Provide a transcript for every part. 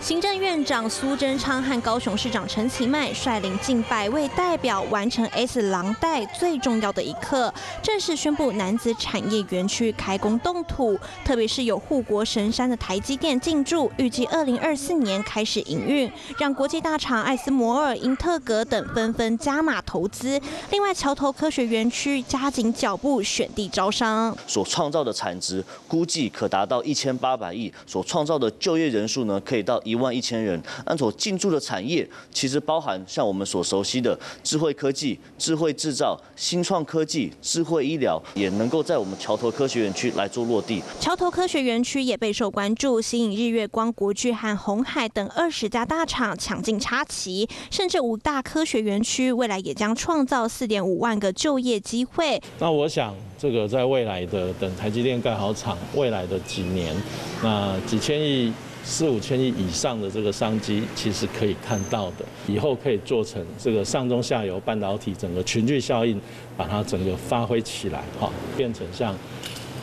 行政院长苏贞昌和高雄市长陈其迈率领近百位代表完成 S 廊带最重要的一刻，正式宣布男子产业园区开工动土。特别是有护国神山的台积电进驻，预计二零二四年开始营运，让国际大厂艾斯摩尔、英特格等纷纷加码投资。另外，桥头科学园区加紧脚步选地招商，所创造的产值估计可达到一千八百亿，所创造的就业人数呢，可以到一万一千人。那所进驻的产业，其实包含像我们所熟悉的智慧科技、智慧制造、新创科技、智慧医疗，也能够在我们桥头科学园区来做落地。桥头科学园区也备受关注，吸引日月光、国巨和红海等二十家大厂抢进插旗，甚至五大科学园区未来也将创造四点五万个就业机会。那我想，这个在未来的等台积电盖好厂，未来的几年，那几千亿。四五千亿以上的这个商机，其实可以看到的，以后可以做成这个上中下游半导体整个群聚效应，把它整个发挥起来，哈，变成像。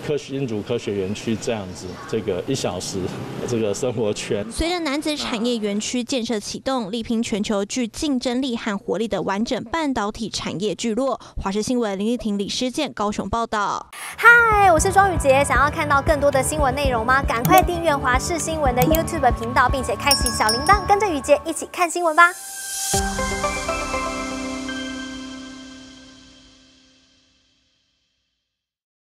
科新竹科学园区这样子，这个一小时这个生活圈。随着男子产业园区建设启动，力拼全球具竞争力和活力的完整半导体产业聚落。华视新闻林丽婷、李诗健高雄报道。嗨，我是庄宇杰，想要看到更多的新闻内容吗？赶快订阅华视新闻的 YouTube 频道，并且开启小铃铛，跟着宇杰一起看新闻吧。